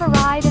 have a ride.